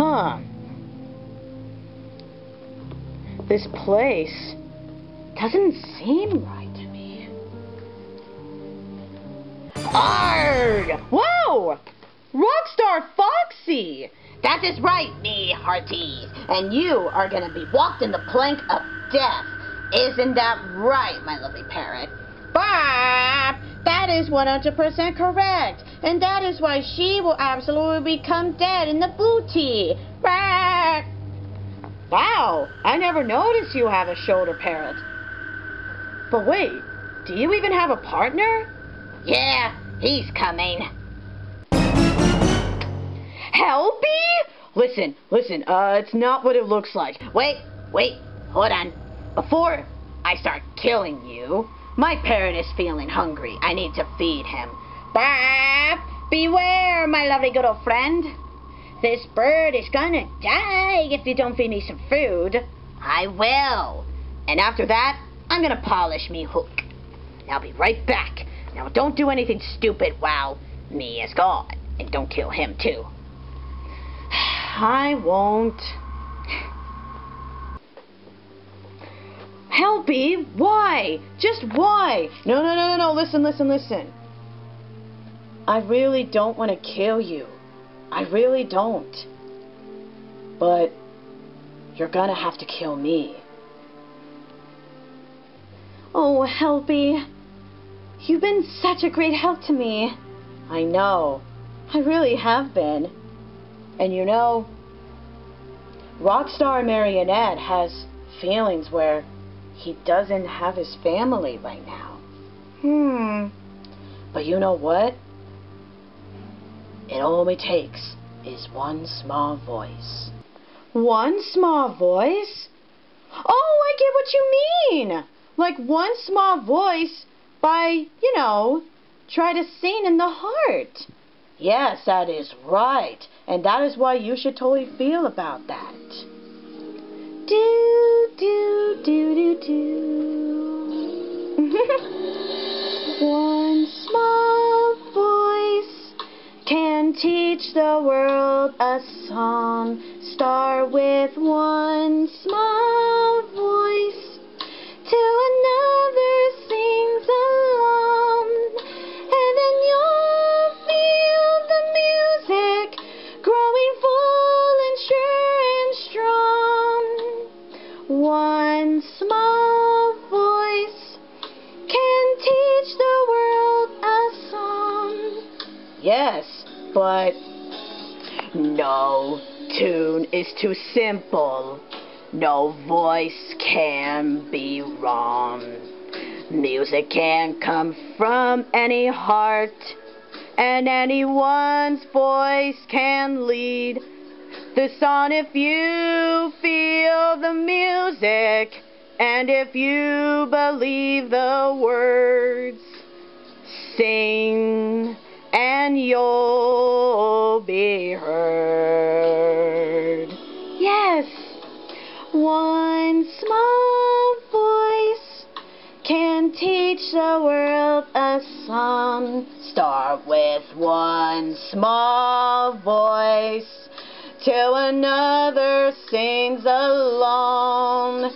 Huh. This place doesn't seem right to me. Arg! Whoa! Rockstar Foxy! That is right, me hearties. And you are gonna be walked in the plank of death. Isn't that right, my lovely parrot? Bah! That is 100% correct. And that is why she will absolutely become dead in the booty. Bah! Wow, I never noticed you have a shoulder parrot. But wait, do you even have a partner? Yeah, he's coming. Helpy? Listen, listen, uh, it's not what it looks like. Wait, wait, hold on. Before I start killing you, my parrot is feeling hungry. I need to feed him. Bah! Beware, my lovely good old friend. This bird is gonna die if you don't feed me some food. I will. And after that, I'm gonna polish me hook. I'll be right back. Now don't do anything stupid while me is gone. And don't kill him too. I won't. Helpy, why? Just why? No, no, no, no, no, listen, listen, listen. I really don't want to kill you. I really don't. But you're gonna have to kill me. Oh, Helpy. You've been such a great help to me. I know. I really have been. And you know, Rockstar Marionette has feelings where he doesn't have his family right now. Hmm. But you know what? It only takes is one small voice. One small voice? Oh, I get what you mean! Like one small voice by, you know, try to sing in the heart. Yes, that is right. And that is why you should totally feel about that. Do, do, do, do, do. One small voice can teach the world a song. Start with one small Yes, but no tune is too simple. No voice can be wrong. Music can come from any heart, and anyone's voice can lead the song if you feel the music and if you believe the words. Sing you'll be heard. Yes, one small voice can teach the world a song. Start with one small voice till another sings along.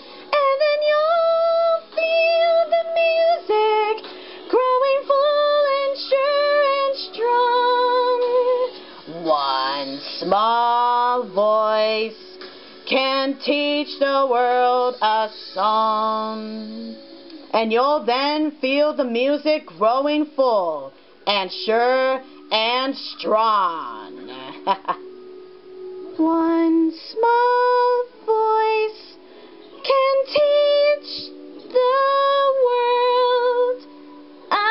Can teach the world a song. And you'll then feel the music growing full and sure and strong. One small voice can teach the world a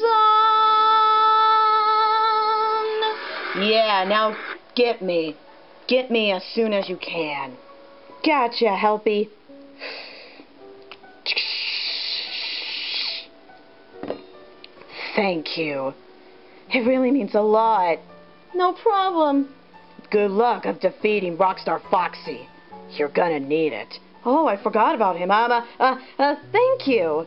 song. Yeah, now get me. Get me as soon as you can. Gotcha, Helpy. Thank you. It really means a lot. No problem. Good luck of defeating Rockstar Foxy. You're gonna need it. Oh, I forgot about him. Um, uh, uh, uh, thank you.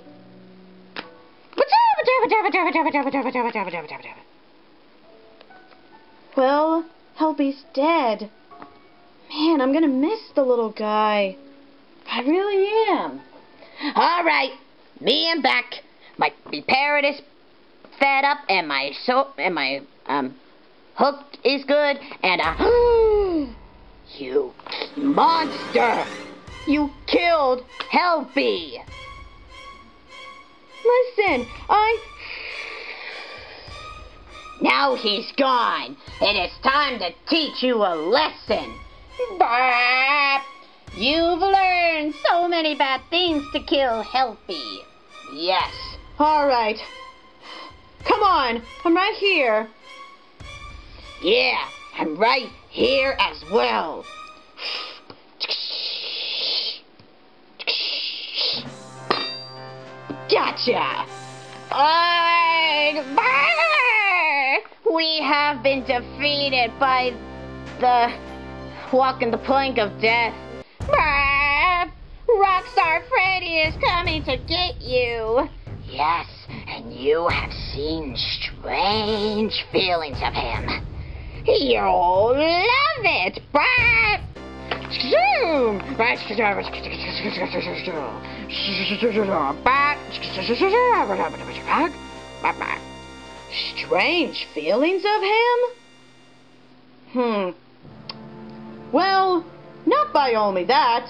Well, Helpy's dead. Man, I'm gonna miss the little guy. I really am. All right, me and back. My parrot is fed up, and my so and my um hook is good, and uh, you monster! You killed Helpy. Listen, I. Now he's gone. It is time to teach you a lesson. Bah! You've learned so many bad things to kill Helpy. Yes. All right. Come on, I'm right here. Yeah, I'm right here as well. Gotcha! We have been defeated by the walking the plank of death. Rockstar Freddy is coming to get you. Yes, and you have seen strange feelings of him. You'll love it. Strange feelings of him? Hmm. Well, not by only that.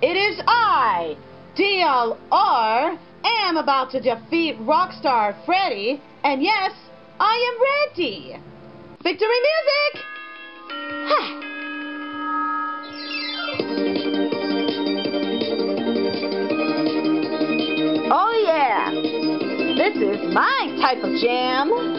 It is I, DLR, am about to defeat Rockstar Freddy, and yes, I am ready. Victory music! oh yeah, this is my type of jam.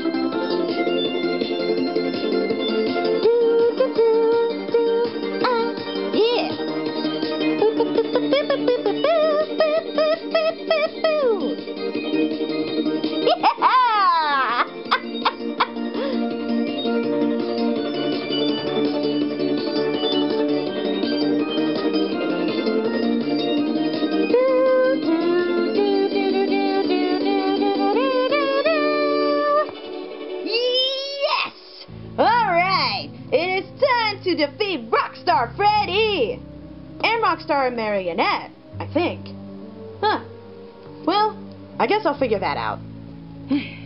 To defeat Rockstar Freddy! And Rockstar Marionette, I think. Huh. Well, I guess I'll figure that out.